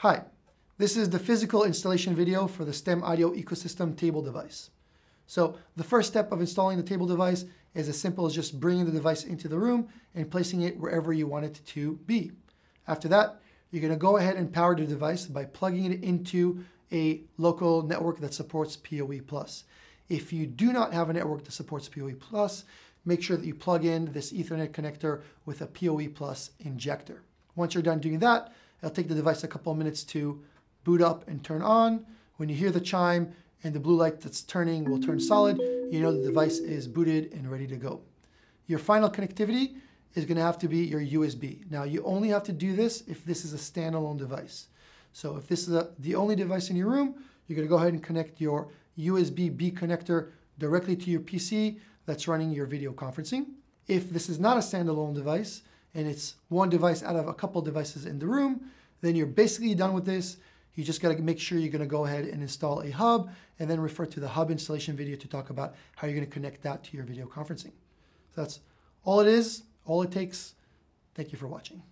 Hi, this is the physical installation video for the STEM Audio Ecosystem table device. So the first step of installing the table device is as simple as just bringing the device into the room and placing it wherever you want it to be. After that, you're going to go ahead and power the device by plugging it into a local network that supports PoE+. If you do not have a network that supports PoE+, make sure that you plug in this Ethernet connector with a PoE Plus injector. Once you're done doing that, it'll take the device a couple of minutes to boot up and turn on. When you hear the chime and the blue light that's turning will turn solid, you know the device is booted and ready to go. Your final connectivity is going to have to be your USB. Now you only have to do this if this is a standalone device. So if this is a, the only device in your room, you're going to go ahead and connect your USB-B connector directly to your PC that's running your video conferencing. If this is not a standalone device and it's one device out of a couple devices in the room, then you're basically done with this. You just got to make sure you're going to go ahead and install a hub and then refer to the hub installation video to talk about how you're to connect that to your video conferencing. So that's all it is, all it takes. Thank you for watching.